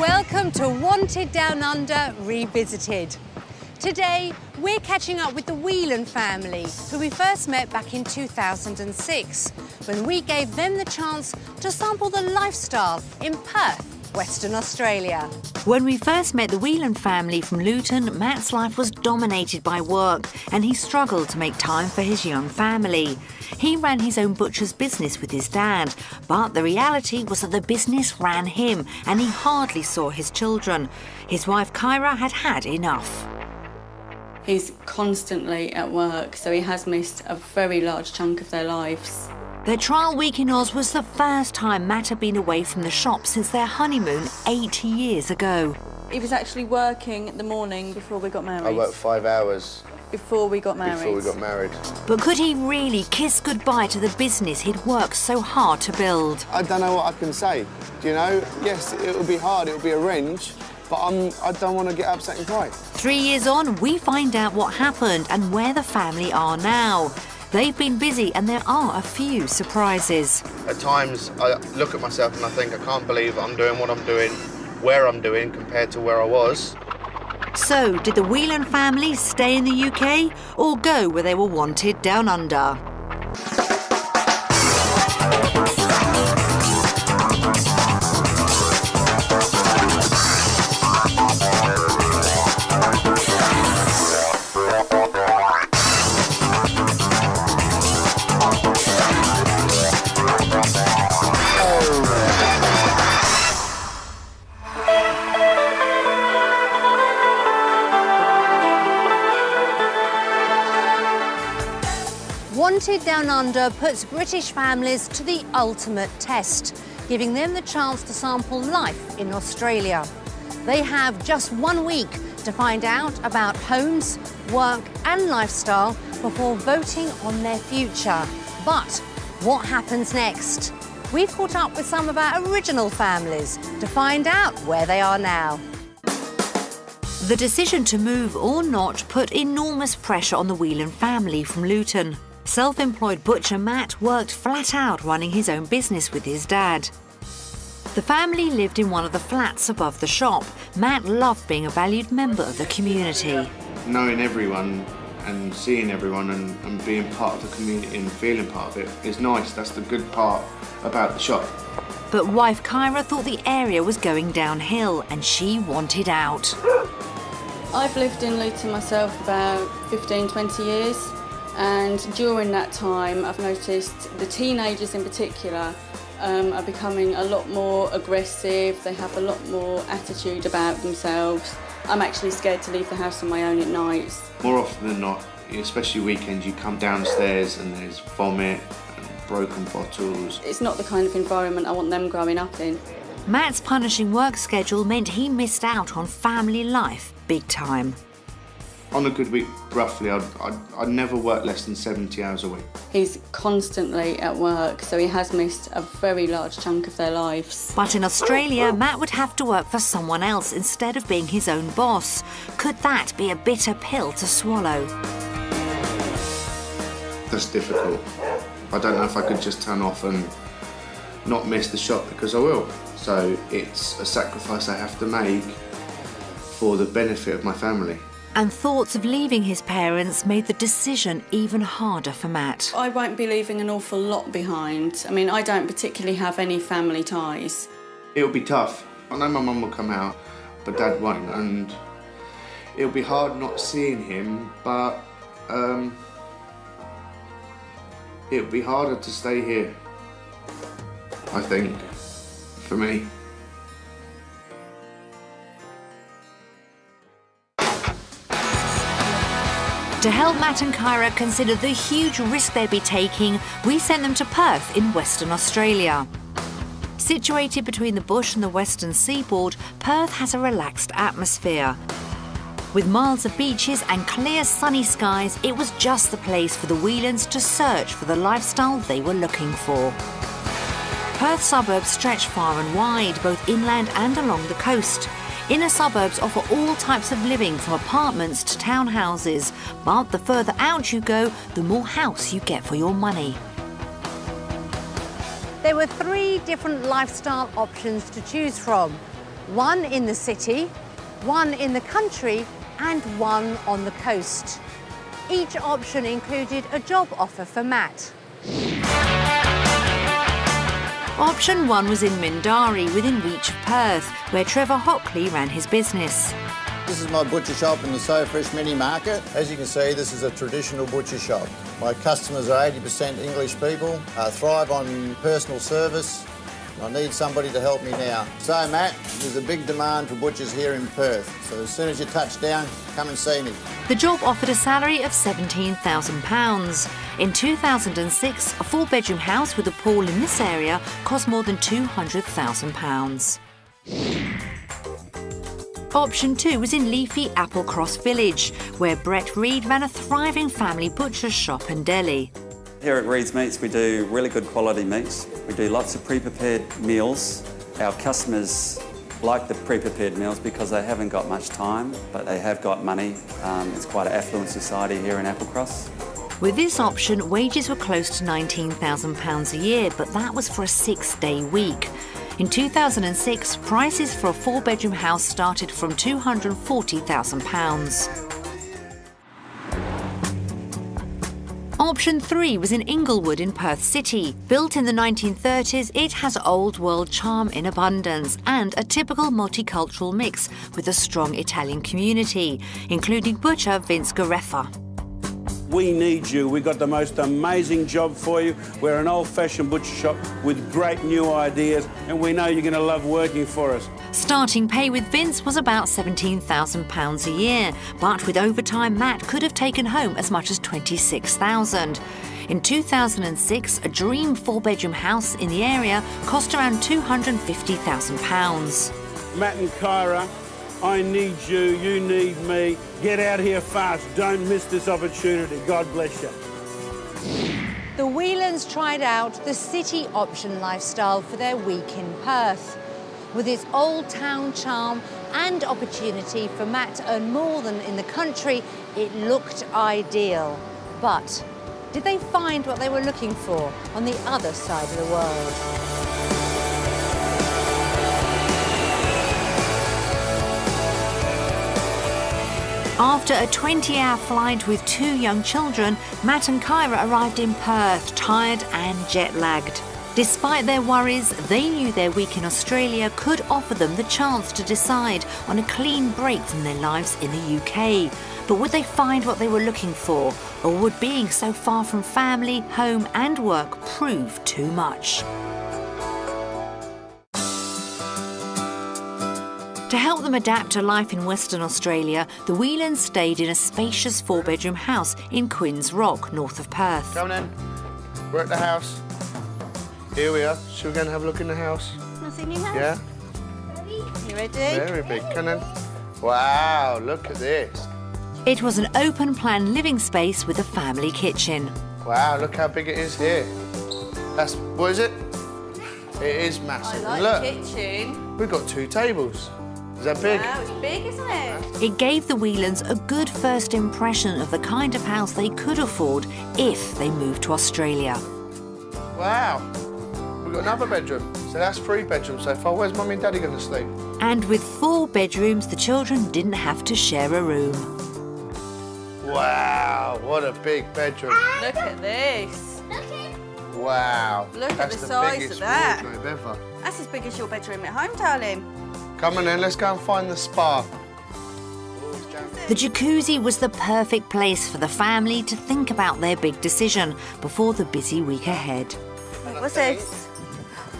Welcome to Wanted Down Under Revisited. Today, we're catching up with the Whelan family, who we first met back in 2006, when we gave them the chance to sample the lifestyle in Perth, Western Australia. When we first met the Whelan family from Luton, Matt's life was dominated by work and he struggled to make time for his young family. He ran his own butcher's business with his dad, but the reality was that the business ran him and he hardly saw his children. His wife Kyra had had enough. He's constantly at work, so he has missed a very large chunk of their lives. Their trial week in Oz was the first time Matt had been away from the shop since their honeymoon 80 years ago. He was actually working the morning before we got married. I worked five hours before we got married. before we got married. But could he really kiss goodbye to the business he'd worked so hard to build? I don't know what I can say. Do you know? Yes, it will be hard, it will be a wrench, but I'm, I don't want to get upset and cry. Three years on, we find out what happened and where the family are now. They've been busy and there are a few surprises. At times, I look at myself and I think I can't believe I'm doing what I'm doing, where I'm doing compared to where I was. So, did the Whelan family stay in the UK or go where they were wanted down under? Wanted Down Under puts British families to the ultimate test, giving them the chance to sample life in Australia. They have just one week to find out about homes, work and lifestyle before voting on their future. But what happens next? We've caught up with some of our original families to find out where they are now. The decision to move or not put enormous pressure on the Whelan family from Luton. Self employed butcher Matt worked flat out running his own business with his dad. The family lived in one of the flats above the shop. Matt loved being a valued member of the community. Knowing everyone and seeing everyone and, and being part of the community and feeling part of it is nice. That's the good part about the shop. But wife Kyra thought the area was going downhill and she wanted out. I've lived in Luton myself about 15, 20 years, and during that time, I've noticed the teenagers in particular um, are becoming a lot more aggressive, they have a lot more attitude about themselves. I'm actually scared to leave the house on my own at nights. More often than not, especially weekends, you come downstairs and there's vomit and broken bottles. It's not the kind of environment I want them growing up in. Matt's punishing work schedule meant he missed out on family life big time. On a good week, roughly, I'd, I'd, I'd never work less than 70 hours a week. He's constantly at work, so he has missed a very large chunk of their lives. But in Australia, Matt would have to work for someone else instead of being his own boss. Could that be a bitter pill to swallow? That's difficult. I don't know if I could just turn off and not miss the shop because I will. So it's a sacrifice I have to make for the benefit of my family. And thoughts of leaving his parents made the decision even harder for Matt. I won't be leaving an awful lot behind. I mean, I don't particularly have any family ties. It'll be tough. I know my mum will come out, but dad won't, and it'll be hard not seeing him, but um, it'll be harder to stay here. I think, for me. To help Matt and Kyra consider the huge risk they'd be taking, we sent them to Perth in Western Australia. Situated between the bush and the western seaboard, Perth has a relaxed atmosphere. With miles of beaches and clear sunny skies, it was just the place for the Whelans to search for the lifestyle they were looking for. Perth suburbs stretch far and wide, both inland and along the coast. Inner suburbs offer all types of living from apartments to townhouses, but the further out you go, the more house you get for your money. There were three different lifestyle options to choose from. one in the city, one in the country, and one on the coast. Each option included a job offer for Matt. Option one was in Mindarie, within reach of Perth, where Trevor Hockley ran his business. This is my butcher shop in the So Fresh Mini Market. As you can see, this is a traditional butcher shop. My customers are 80% English people, uh, thrive on personal service. I need somebody to help me now. So, Matt, there's a big demand for butchers here in Perth. So as soon as you touch down, come and see me. The job offered a salary of £17,000. In 2006, a four-bedroom house with a pool in this area cost more than £200,000. Option two was in leafy Applecross Village, where Brett Reed ran a thriving family butcher's shop and deli. Here at Reed's Meats, we do really good quality meats. We do lots of pre-prepared meals. Our customers like the pre-prepared meals because they haven't got much time, but they have got money. Um, it's quite an affluent society here in Applecross. With this option, wages were close to £19,000 a year, but that was for a six-day week. In 2006, prices for a four bedroom house started from £240,000. Option 3 was in Inglewood in Perth City. Built in the 1930s, it has old world charm in abundance and a typical multicultural mix with a strong Italian community, including butcher Vince Garreffa. We need you. We've got the most amazing job for you. We're an old fashioned butcher shop with great new ideas, and we know you're going to love working for us. Starting pay with Vince was about £17,000 a year, but with overtime, Matt could have taken home as much as £26,000. In 2006, a dream four bedroom house in the area cost around £250,000. Matt and Kyra, I need you, you need me. Get out here fast. Don't miss this opportunity. God bless you. The Whelans tried out the city option lifestyle for their week in Perth. With its old town charm and opportunity for Matt to earn more than in the country, it looked ideal. But did they find what they were looking for on the other side of the world? After a 20 hour flight with two young children, Matt and Kyra arrived in Perth, tired and jet lagged. Despite their worries, they knew their week in Australia could offer them the chance to decide on a clean break from their lives in the UK. But would they find what they were looking for? Or would being so far from family, home, and work prove too much? To help them adapt to life in Western Australia, the Whelans stayed in a spacious four bedroom house in Quinns Rock, north of Perth. Come in. We're at the house. Here we are. Should we go and have a look in the house? Nothing in house? Yeah? You ready? Very big. Come on. Wow, look at this. It was an open plan living space with a family kitchen. Wow, look how big it is here. That's, what is it? It is massive. I like look, the kitchen. we've got two tables. Is that big? Wow, it's big, isn't it? It gave the Whelans a good first impression of the kind of house they could afford if they moved to Australia. Wow. We've got another bedroom. So that's three bedrooms so far. Where's mummy and daddy going to sleep? And with four bedrooms, the children didn't have to share a room. Wow, what a big bedroom. Look at this. Wow. Look at That's the size biggest of that. wardrobe ever. That's as big as your bedroom at home, darling. Come on in, let's go and find the spa. The jacuzzi was the perfect place for the family to think about their big decision before the busy week ahead. What's this?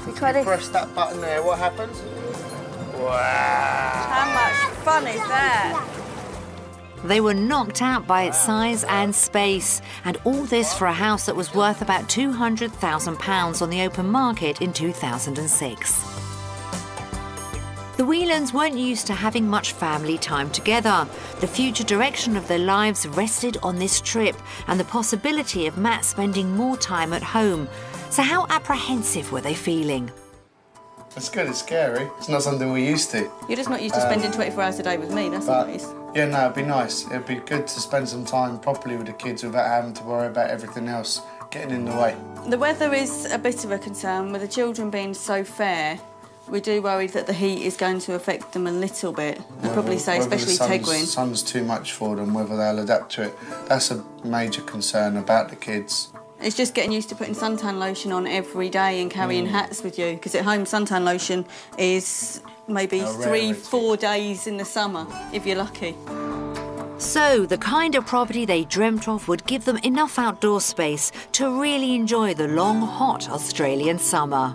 We try this. Press that button there, what happens? Wow. How much fun is that? They were knocked out by its size and space, and all this for a house that was worth about £200,000 on the open market in 2006. The Whelans weren't used to having much family time together. The future direction of their lives rested on this trip and the possibility of Matt spending more time at home. So, how apprehensive were they feeling? It's good, it's scary. It's not something we're used to. You're just not used to spending um, 24 hours a day with me, that's But nice. yeah, no, it'd be nice. It'd be good to spend some time properly with the kids without having to worry about everything else getting in the way. The weather is a bit of a concern with the children being so fair. We do worry that the heat is going to affect them a little bit. I'd probably say, Whether the especially sun's- Tegwin. sun's too much for them, whether they'll adapt to it. That's a major concern about the kids. It's just getting used to putting suntan lotion on every day and carrying Mm. hats with you. Because at home, suntan lotion is maybe A three, rarity. four days in the summer, if you're lucky. So, the kind of property they dreamt of would give them enough outdoor space to really enjoy the long, hot Australian summer.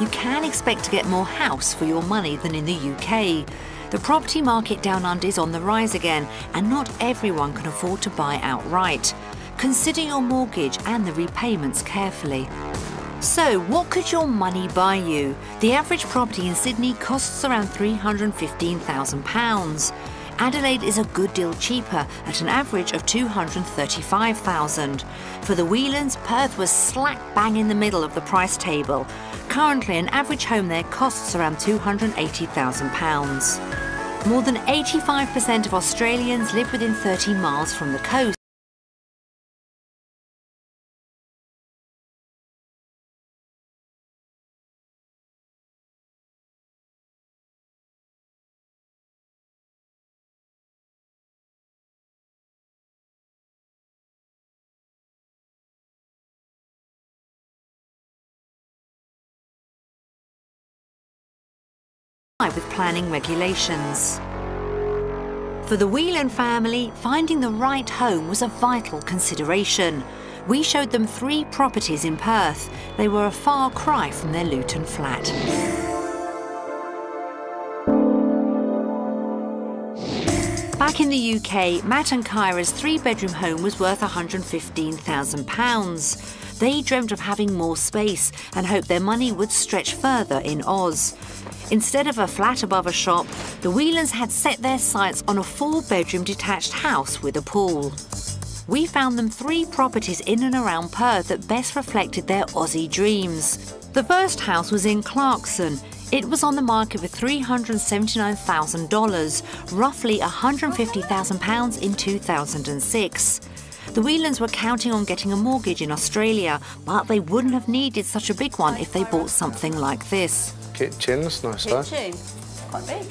You can expect to get more house for your money than in the UK. The property market down under is on the rise again, and not everyone can afford to buy outright. Consider your mortgage and the repayments carefully. So, what could your money buy you? The average property in Sydney costs around £315,000. Adelaide is a good deal cheaper at an average of 235,000. For the Whelans, Perth was slack bang in the middle of the price table. Currently, an average home there costs around 280,000 pounds. More than 85% of Australians live within 30 miles from the coast. With planning regulations. For the Whelan family, finding the right home was a vital consideration. We showed them three properties in Perth. They were a far cry from their Luton flat. Back in the UK, Matt and Kyra's three bedroom home was worth £115,000. They dreamt of having more space and hoped their money would stretch further in Oz. Instead of a flat above a shop, the Whelans had set their sights on a four bedroom detached house with a pool. We found them three properties in and around Perth that best reflected their Aussie dreams. The first house was in Clarkson. It was on the market for $379,000, roughly £150,000 in 2006. The Whelans were counting on getting a mortgage in Australia, but they wouldn't have needed such a big one if they bought something like this. Kitchen, that's nice though. Kitchen, quite big.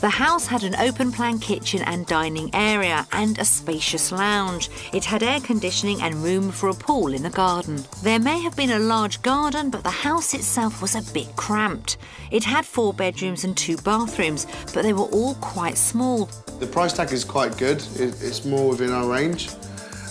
The house had an open plan kitchen and dining area and a spacious lounge. It had air conditioning and room for a pool in the garden. There may have been a large garden, but the house itself was a bit cramped. It had four bedrooms and two bathrooms, but they were all quite small. The price tag is quite good. It's more within our range.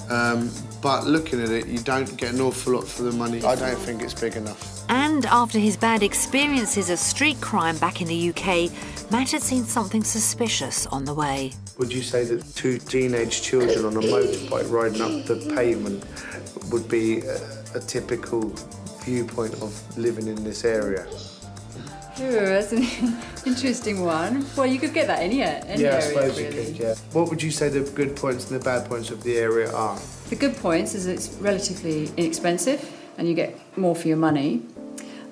Um, but looking at it, you don't get an awful lot for the money. I don't think it's big enough. And after his bad experiences of street crime back in the UK, Matt had seen something suspicious on the way. Would you say that two teenage children on a motorbike riding up the pavement would be a, a typical viewpoint of living in this area? Sure, that's an interesting one. Well, you could get that any, any yeah, I area, suppose you really. could, yeah. What would you say the good points and the bad points of the area are? The good points is it's relatively inexpensive and you get more for your money.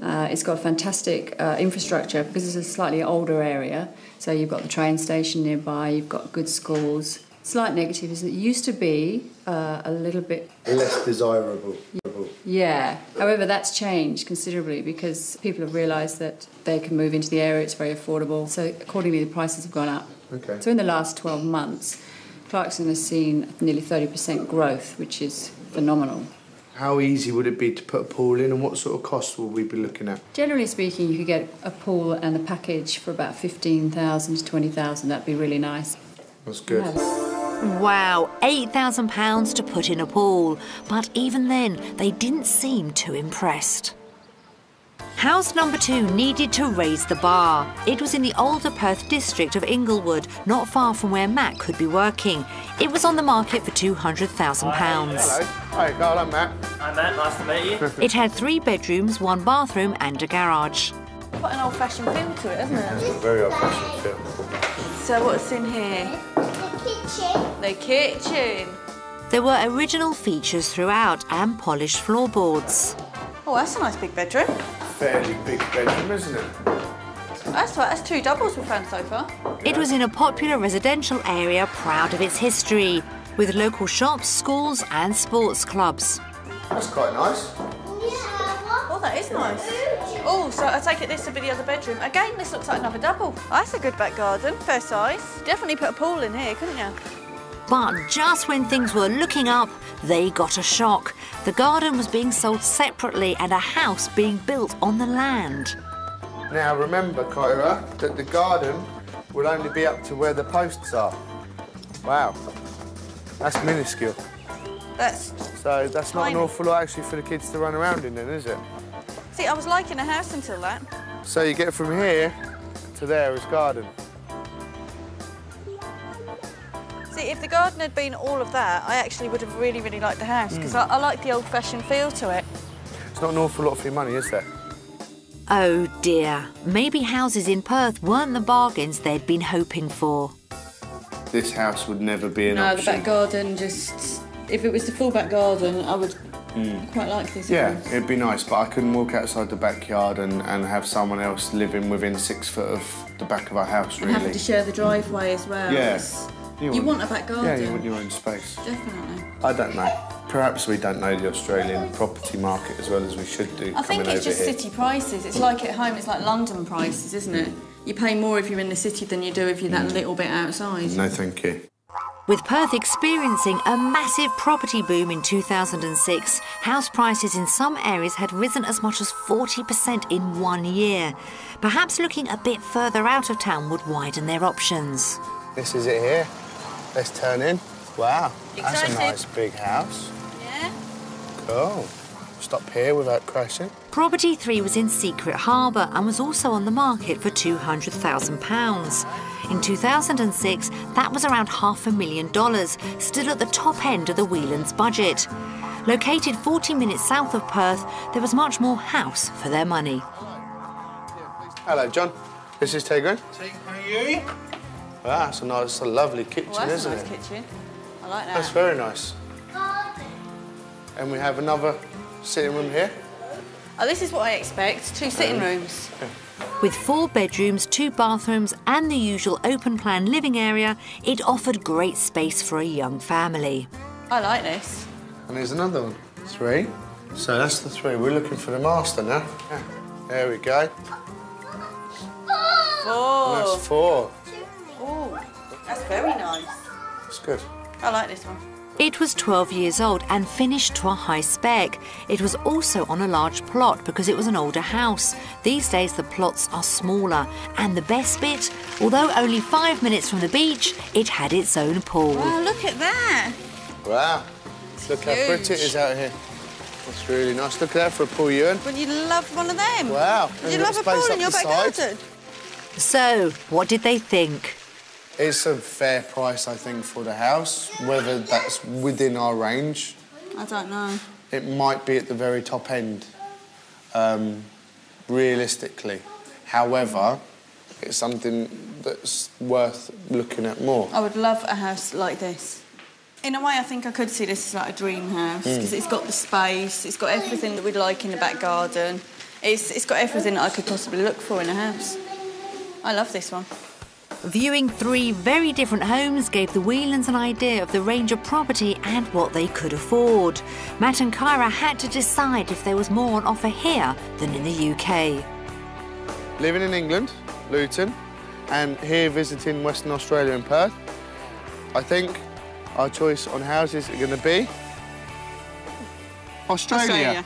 Uh, it's got fantastic uh, infrastructure because it's a slightly older area. So you've got the train station nearby, you've got good schools. Slight negative is that it used to be uh, a little bit Less desirable. Yeah. However, that's changed considerably because people have realised that they can move into the area, it's very affordable. So, accordingly, the prices have gone up. Okay. So, in the last 12 months, Clarkson has seen nearly 30% growth, which is phenomenal. How easy would it be to put a pool in and what sort of costs will we be looking at? Generally speaking, you could get a pool and a package for about 15,000 to 20,000. That'd be really nice. That's good. Yeah. Wow, £8,000 to put in a pool. But even then, they didn't seem too impressed. House number two needed to raise the bar. It was in the older Perth district of Inglewood, not far from where Matt could be working. It was on the market for £200,000. Hello. Hi, Carl. I'm Matt. Hi Matt, nice to meet you. It had three bedrooms, one bathroom, and a garage. Quite an old-fashioned feel to it, isn't it? it's Very old-fashioned feel. So what's in here? The kitchen. There were original features throughout and polished floorboards. Oh, that's a nice big bedroom. Fairly big bedroom, isn't it? That's right, that's two doubles we've found so far. It was in a popular residential area proud of its history, with local shops, schools, and sports clubs. That's quite nice. Oh, that is nice. Oh, so I take it this would be the other bedroom. Again, this looks like another double. That's a good back garden, fair size. Definitely put a pool in here, couldn't you? But just when things were looking up, they got a shock. The garden was being sold separately and a house being built on the land. Now remember, Kyra, that the garden will only be up to where the posts are. Wow. That's minuscule. That's. So that's not an awful lot actually for the kids to run around in then, is it? See, I was liking a house until that. So you get from here to there is garden. See, if the garden had been all of that, I actually would have really, really liked the house because I, I like the old-fashioned feel to it. It's not an awful lot for your money, is there? Oh dear, maybe houses in Perth weren't the bargains they'd been hoping for. This house would never be an no, the option. back garden just. If it was the full back garden, I would Mm. quite like this. Yeah, it'd be nice, but I couldn't walk outside the backyard and, and have someone else living within six foot of the back of our house, And really. having to share the driveway as well. Yeah. It's- You, want a back garden. Yeah, you want your own space. Definitely. I don't know. Perhaps we don't know the Australian property market as well as we should do I think it's just here. city prices. It's like at home, it's like London prices, isn't it? You pay more if you're in the city than you do if you're that mm. little bit outside. No, thank you. With Perth experiencing a massive property boom in 2006, house prices in some areas had risen as much as 40% in one year. Perhaps looking a bit further out of town would widen their options. This is it here. Let's turn in. Wow, that's a nice big house. Yeah? Cool. Stop here without crashing. Property 3 was in Secret Harbour and was also on the market for £200,000. In 2006, that was around half a million dollars, still at the top end of the Whelan's budget. Located 40 minutes south of Perth, there was much more house for their money. Hello, John. This is Tegren. How are you? Wow, that's a nice, a lovely kitchen, Well, isn't nice it? kitchen. I like that. That's very nice. And we have another sitting room here. Oh, this is what I expect. Two sitting uh, rooms. With four bedrooms, two bathrooms, and the usual open plan living area, it offered great space for a young family. I like this. And there's another one. Three. So that's the three. We're looking for the master now. Yeah. There we go. Oh, That's four. oh, that's very nice. That's good. I like this one. It was 12 years old and finished to a high spec. It was also on a large plot because it was an older house. These days the plots are smaller. And the best bit, although only five minutes from the beach, it had its own pool. Wow, look at that. Wow. Look how pretty it is out here. That's really nice. Look at that for a pool, Ewan. Would you love one of them? Wow. Would you you've love a pool up in your back side. garden? So, what did they think? It's a fair price, I think, for the house. Whether that's within our range, I don't know. it might be at the very top end, um, realistically. However, it's something that's worth looking at more. I would love a house like this. In a way, I think I could see this as like a dream house because it's got the space, it's got everything that we'd like in the back garden. It's, it's got everything that I could possibly look for in a house. I love this one. Viewing three very different homes gave the Whelans an idea of the range of property and what they could afford. Matt and Kyra had to decide if there was more on offer here than in the UK. Living in England, Luton, and here visiting Western Australia and Perth, I think our choice on houses are going to be Australia.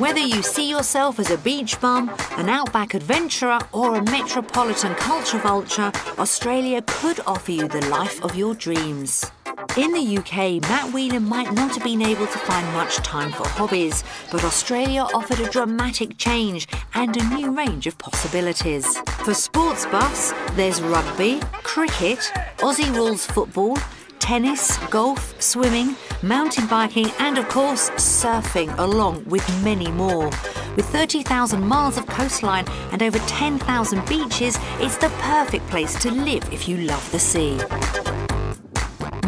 Whether you see yourself as a beach bum, an outback adventurer, or a metropolitan culture vulture, Australia could offer you the life of your dreams. In the UK, Matt Whelan might not have been able to find much time for hobbies, but Australia offered a dramatic change and a new range of possibilities. For sports buffs, there's rugby, cricket, Aussie rules football, tennis, golf, swimming, mountain biking, and of course, surfing, along with many more. With 30,000 miles of coastline and over 10,000 beaches, it's the perfect place to live if you love the sea.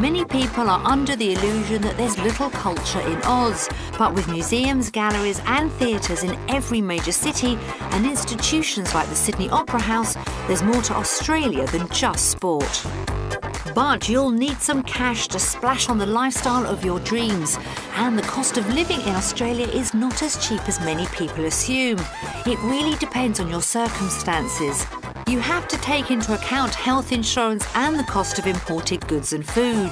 Many people are under the illusion that there's little culture in Oz, but with museums, galleries, and theatres in every major city and institutions like the Sydney Opera House, there's more to Australia than just sport. But you'll need some cash to splash on the lifestyle of your dreams, and the cost of living in Australia is not as cheap as many people assume. It really depends on your circumstances. You have to take into account health insurance and the cost of imported goods and food.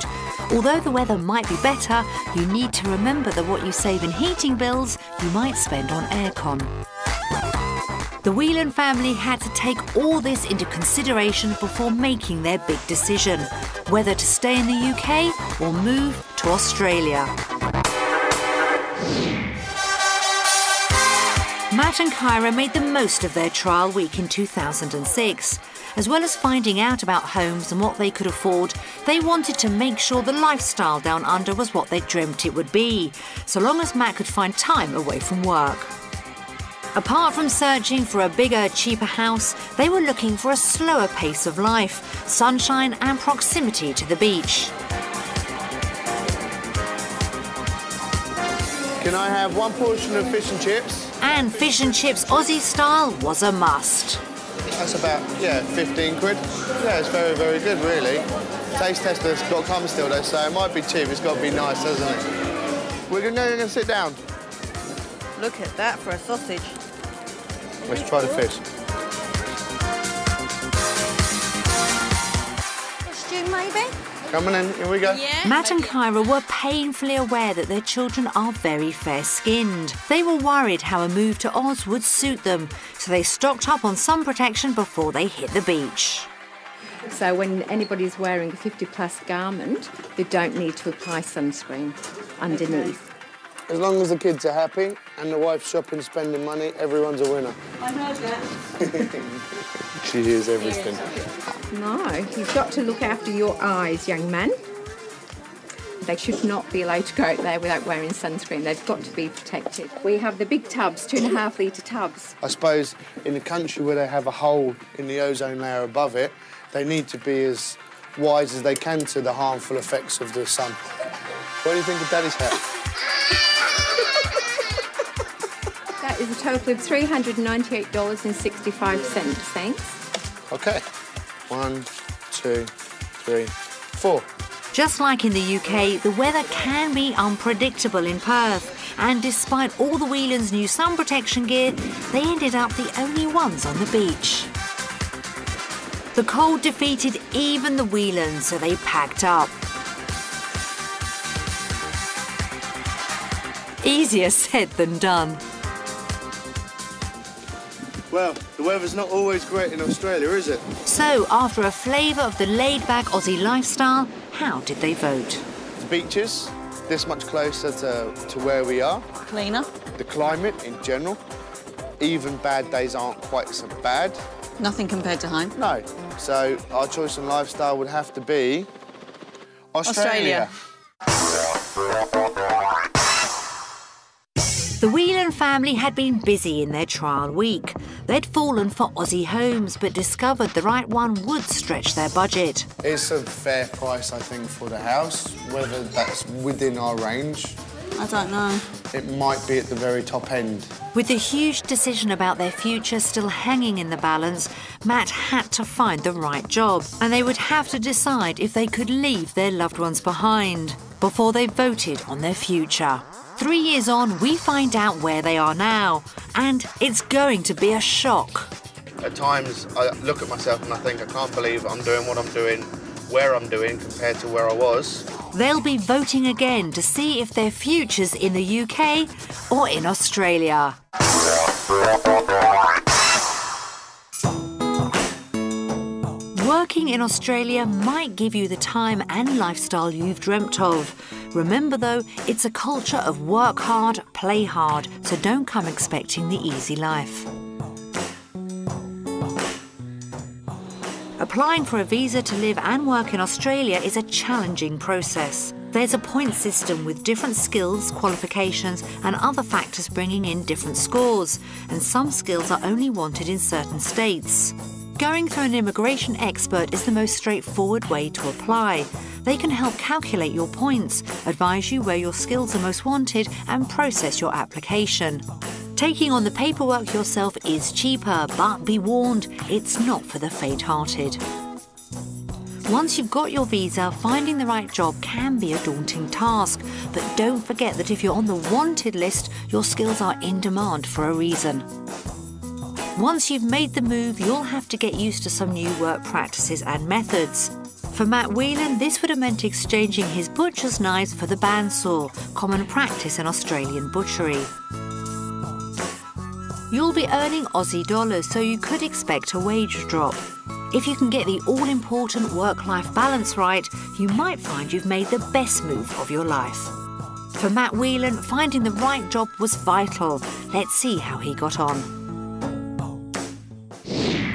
Although the weather might be better, you need to remember that what you save in heating bills, you might spend on aircon. The Whelan family had to take all this into consideration before making their big decision whether to stay in the UK or move to Australia. Matt and Kyra made the most of their trial week in 2006. As well as finding out about homes and what they could afford, they wanted to make sure the lifestyle down under was what they dreamt it would be, so long as Matt could find time away from work. Apart from searching for a bigger, cheaper house, they were looking for a slower pace of life, sunshine, and proximity to the beach. Can I have one portion of fish and chips? And fish and chips Aussie style was a must. That's about, yeah, 15 quid. Yeah, it's very, very good, really. Taste tester's got to come still, though, so it might be cheap. It's got to be nice, doesn't it? We're going to sit down. Look at that for a sausage. Let's try the fish. Stew, maybe? Coming in, here we go. Matt and Kyra were painfully aware that their children are very fair skinned. They were worried how a move to Oz would suit them, so they stocked up on sun protection before they hit the beach. So when anybody's wearing a 50 plus garment, they don't need to apply sunscreen underneath. As long as the kids are happy and the wife's shopping, spending money, everyone's a winner. I heard that. She hears everything. No, you've got to look after your eyes, young man. They should not be allowed to go out there without wearing sunscreen. They've got to be protected. We have the big tubs, two and a half litre tubs. I suppose in a country where they have a hole in the ozone layer above it, they need to be as wise as they can to the harmful effects of the sun. What do you think of Daddy's hat? That is a total of $398.65, thanks. Okay. One, two, three, four. Just like in the UK, the weather can be unpredictable in Perth, and despite all the Whelans' new sun protection gear, they ended up the only ones on the beach. The cold defeated even the Whelans, so they packed up. Easier said than done. Well, the weather's not always great in Australia, is it? So, after a flavour of the laid back Aussie lifestyle, how did they vote? The beaches, this much closer to, to where we are. Cleaner. The climate in general. Even bad days aren't quite so bad. Nothing compared to home. No. So our choice in lifestyle would have to be Australia. The Whelan family had been busy in their trial week. They'd fallen for Aussie homes, but discovered the right one would stretch their budget. It's a fair price, I think, for the house. Whether that's within our range, I don't know. it might be at the very top end. With the huge decision about their future still hanging in the balance, Matt had to find the right job, and they would have to decide if they could leave their loved ones behind before they voted on their future. Three years on, we find out where they are now, and it's going to be a shock. At times, I look at myself and I think I can't believe I'm doing what I'm doing, where I'm doing compared to where I was. They'll be voting again to see if their future's in the UK or in Australia. Working in Australia might give you the time and lifestyle you've dreamt of. Remember though, it's a culture of work hard, play hard, so don't come expecting the easy life. Applying for a visa to live and work in Australia is a challenging process. There's a point system with different skills, qualifications, and other factors bringing in different scores, and some skills are only wanted in certain states. Going through an immigration expert is the most straightforward way to apply. They can help calculate your points, advise you where your skills are most wanted, and process your application. Taking on the paperwork yourself is cheaper, but be warned, it's not for the faint-hearted. Once you've got your visa, finding the right job can be a daunting task, but don't forget that if you're on the wanted list, your skills are in demand for a reason. Once you've made the move, you'll have to get used to some new work practices and methods. For Matt Whelan, this would have meant exchanging his butcher's knives for the bandsaw, common practice in Australian butchery. You'll be earning Aussie dollars, so you could expect a wage drop. If you can get the all important work life balance right, you might find you've made the best move of your life. For Matt Whelan, finding the right job was vital. Let's see how he got on.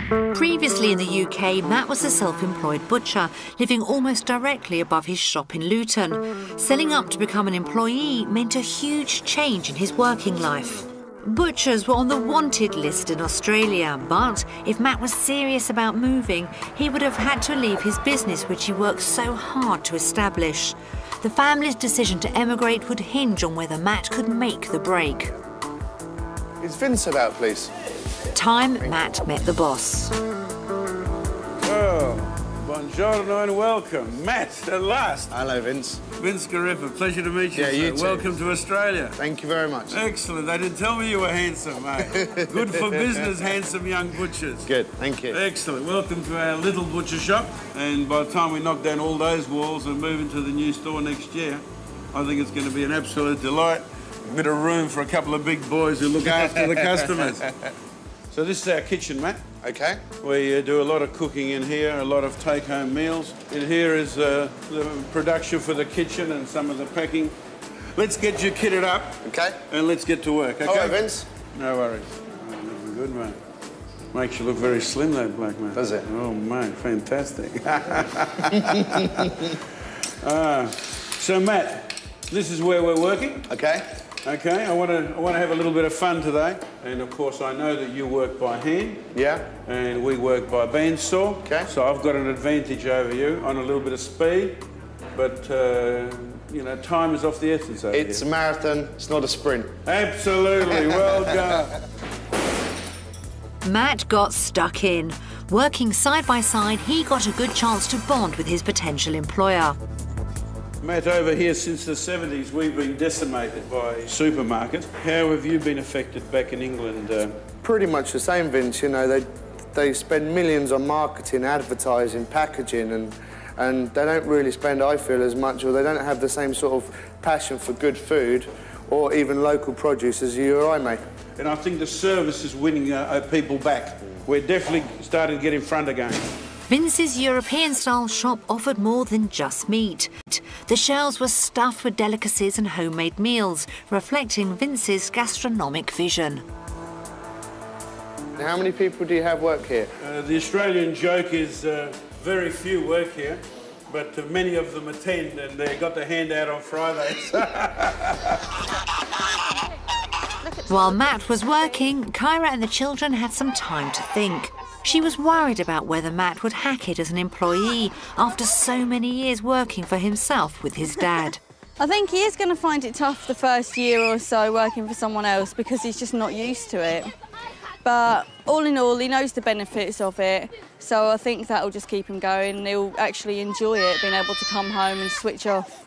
Previously in the UK, Matt was a self employed butcher, living almost directly above his shop in Luton. Selling up to become an employee meant a huge change in his working life. Butchers were on the wanted list in Australia, but if Matt was serious about moving, he would have had to leave his business which he worked so hard to establish. The family's decision to emigrate would hinge on whether Matt could make the break. Is Vince about, please? Time Matt met the boss. Oh, buongiorno and welcome. Matt, at last. Hello, Vince. Vince Garreffa, pleasure to meet you. Yeah, you too. Welcome to Australia. Thank you very much. Excellent. They didn't tell me you were handsome, mate. Eh? Good for business, handsome young butchers. Good, thank you. Excellent. Welcome to our little butcher shop. And by the time we knock down all those walls and move into the new store next year, I think it's going to be an absolute delight. A bit of room for a couple of big boys who look after the customers. So this is our kitchen, Matt. Okay. We uh, do a lot of cooking in here, a lot of take-home meals. In here is uh, the production for the kitchen and some of the packing. Let's get you kitted up. Okay. And let's get to work, okay? All right, Vince. No worries. Oh, looking good, mate. Makes you look very slim, that black man. Does it? Oh, mate, fantastic. ah, so, Matt, this is where we're working. Okay. Okay, I want to I want to have a little bit of fun today, and of course I know that you work by hand. Yeah. And we work by bandsaw. Okay. So I've got an advantage over you on a little bit of speed, but uh, you know time is off the essence over It's a marathon, it's not a sprint. Absolutely, well done. Matt got stuck in. Working side by side, he got a good chance to bond with his potential employer. Matt, over here since the 70s, we've been decimated by supermarkets. How have you been affected back in England? Uh, Pretty much the same, Vince. You know, they they spend millions on marketing, advertising, packaging, and and they don't really spend, I feel, as much, or they don't have the same sort of passion for good food, or even local produce as you or I may. and I think the service is winning uh, people back. We're definitely starting to get in front again. Vince's European style shop offered more than just meat. The shelves were stuffed with delicacies and homemade meals, reflecting Vince's gastronomic vision. How many people do you have work here? Uh, the Australian joke is uh, very few work here, but uh, many of them attend and they got their handout on Fridays. While Matt was working, Kyra and the children had some time to think. She was worried about whether Matt would hack it as an employee after so many years working for himself with his dad. I think he is going to find it tough the first year or so working for someone else because he's just not used to it. But all in all, he knows the benefits of it, so I think that'll just keep him going. And he'll actually enjoy it, being able to come home and switch off.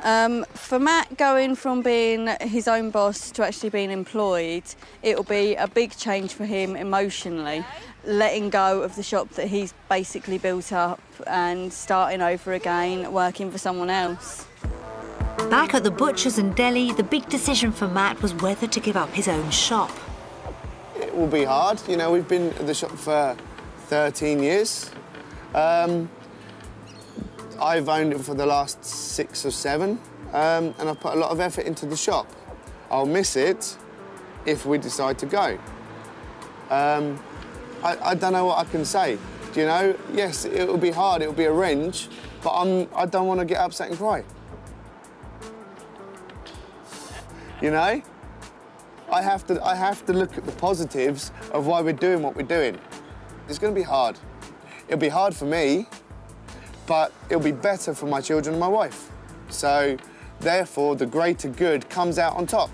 Um, for Matt, going from being his own boss to actually being employed, it'll be a big change for him emotionally, letting go of the shop that he's basically built up and starting over again, working for someone else. Back at the butcher's in deli, the big decision for Matt was whether to give up his own shop. It will be hard. You know, we've been at the shop for 13 years. Um, I've owned it for the last six or seven, um, and I've put a lot of effort into the shop. I'll miss it if we decide to go. Um, I, I don't know what I can say. Do you know? Yes, it will be hard, it will be a wrench, but I'm, I don't want to get upset and cry. You know? I have to, I have to look at the positives of why we're doing what we're doing. It's going to be hard. It'll be hard for me, but it'll be better for my children and my wife. So, therefore, the greater good comes out on top.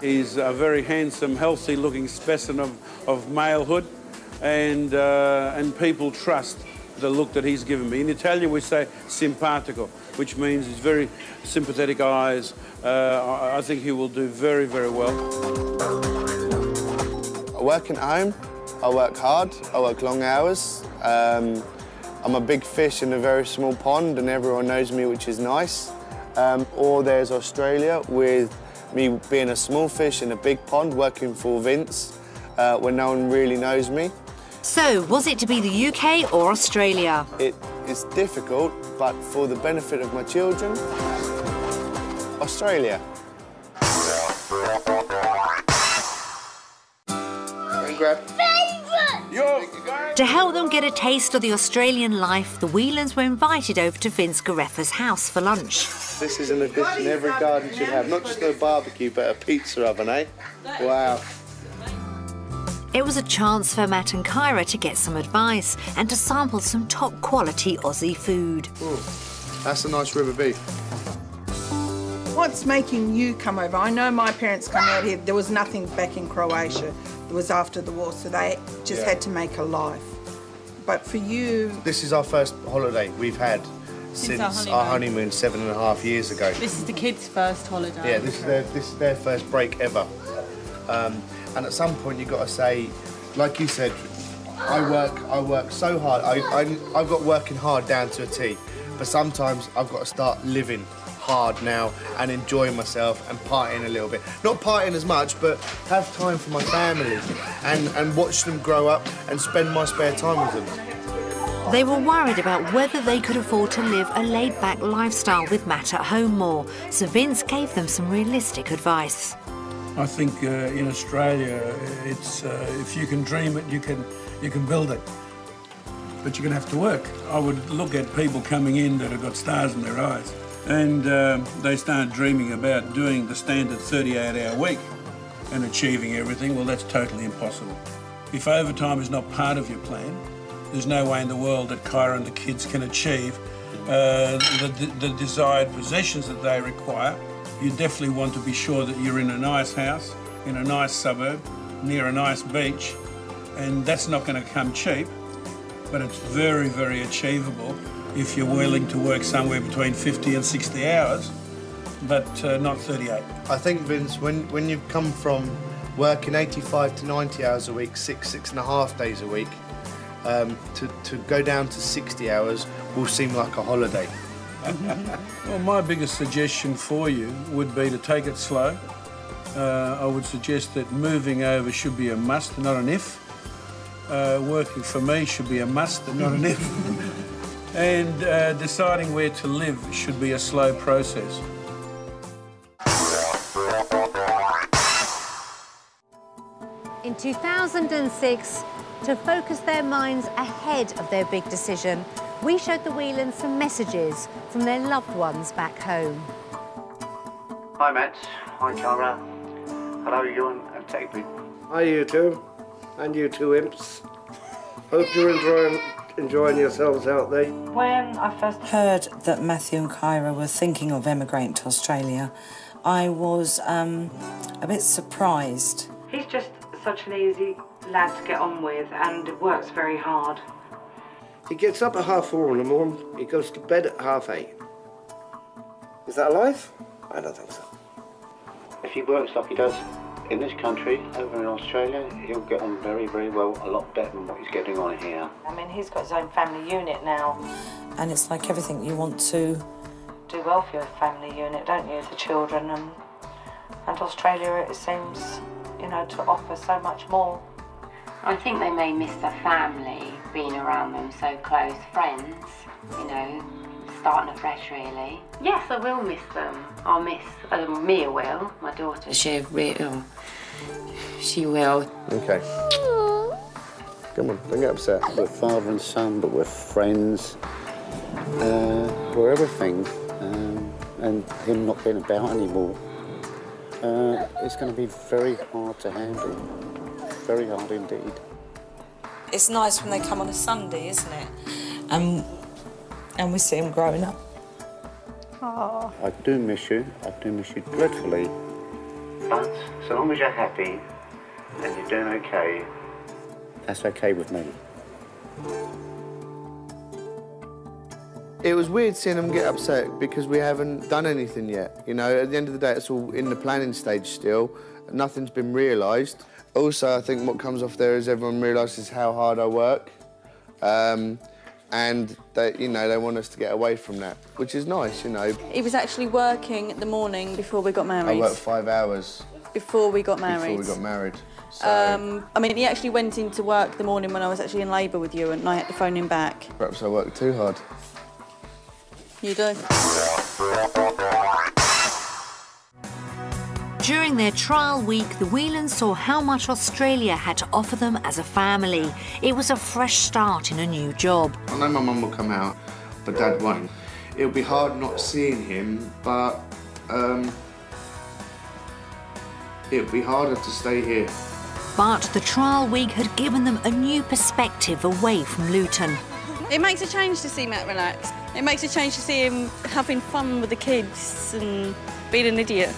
He's a very handsome, healthy-looking specimen of, of malehood, and, uh, and people trust the look that he's given me. In Italian, we say simpatico, which means he's very sympathetic eyes. Uh, I, think he will do very, very well. I Working at home, I work hard, I work long hours. Um, I'm a big fish in a very small pond and everyone knows me, which is nice. Um, or there's Australia with me being a small fish in a big pond working for Vince uh, no one really knows me. So, was it to be the UK or Australia? It is difficult, but for the benefit of my children, Australia. To help them get a taste of the Australian life, the Whelans were invited over to Vince Garreffa's house for lunch. This is an addition every garden should have, not just a barbecue, but a pizza oven, eh? Wow. It was a chance for Matt and Kyra to get some advice and to sample some top quality Aussie food. Ooh, that's a nice rib of beef. What's making you come over? I know my parents come out here. There was nothing back in Croatia. It was after the war, so they just Yeah. had to make a life. But for you, This is our first holiday we've had since, our our, honeymoon. honeymoon seven and a half years ago. This is the kids' first holiday. Yeah, this is their this is their first break ever. Um, and at some point you've got to say, like you said, I work I work so hard. I, I I've got working hard down to a T. But sometimes I've got to start living hard now and enjoying myself and partying a little bit. Not partying as much, but have time for my family and, and watch them grow up and spend my spare time with them. They were worried about whether they could afford to live a laid back lifestyle with Matt at home more, so Vince gave them some realistic advice. I think uh, in Australia, it's uh, if you can dream it, you can you can build it. But you're going to have to work. I would look at people coming in that have got stars in their eyes, and uh, they start dreaming about doing the standard 38-hour week and achieving everything. Well, that's totally impossible. If overtime is not part of your plan, there's no way in the world that Kyra and the kids can achieve uh, the, the desired possessions that they require. You definitely want to be sure that you're in a nice house, in a nice suburb, near a nice beach, and that's not going to come cheap, but it's very, very achievable if you're willing to work somewhere between 50 and 60 hours, but uh, not 38. I think, Vince, when, when you've come from working 85 to 90 hours a week, six, six and a half days a week, um, to, to go down to 60 hours will seem like a holiday. Well, my biggest suggestion for you would be to take it slow. Uh, I would suggest that moving over should be a must, not an if. Uh, working for me should be a must, not an if. and uh, deciding where to live should be a slow process. In 2006, to focus their minds ahead of their big decision, we showed the Whelans some messages from their loved ones back home. Hi, Matt. Hi, Cara. Hello, Ewan and Tegwin. Hi, you two, and you two imps. Hope you're enjoying enjoying yourselves out there. When I first heard that Matthew and Kyra were thinking of emigrating to Australia, I was um, a bit surprised. He's just such an easy lad to get on with and works very hard. He gets up at half four in the morning. He goes to bed at half eight. Is that a life? I don't think so. If he works like he does in this country, over in Australia, he'll get on very, very well, a lot better than what he's getting on here. I mean, he's got his own family unit now. And it's like everything you want to. Do well for your family unit, don't you, the children? And, and Australia, it seems, you know, to offer so much more. I think they may miss their family, being around them so close, friends, you know, starting afresh really. Yes, I will miss them. I'll miss, uh, Mia will, my daughter. She will. She will. Okay. Come on, don't get upset. We're father and son, but we're friends. Uh, we're everything. Um, and him not being about anymore, uh, it's going to be very hard to handle. Very hard indeed. It's nice when they come on a Sunday, isn't it? And and we see them growing up. Oh. I do miss you. I do miss you dreadfully. But so long as you're happy and you're doing okay, that's okay with me. It was weird seeing them get upset because we haven't done anything yet. You know, at the end of the day, it's all in the planning stage still. Nothing's been realised. Also, I think what comes off there is everyone realises how hard I work. Um, and they, you know, they want us to get away from that, which is nice, you know. He was actually working the morning before we got married. I worked five hours before we got married. before we got married. So Um, I mean, he actually went into work the morning when I was actually in labour with you, and I had to phone him back. perhaps I worked too hard. You do. During their trial week, the Whelans saw how much Australia had to offer them as a family. It was a fresh start in a new job. I know my mum will come out, but Dad won't. It'll be hard not seeing him, but um, it'll be harder to stay here. But the trial week had given them a new perspective away from Luton. It makes a change to see Matt relax. It makes a change to see him having fun with the kids and being an idiot.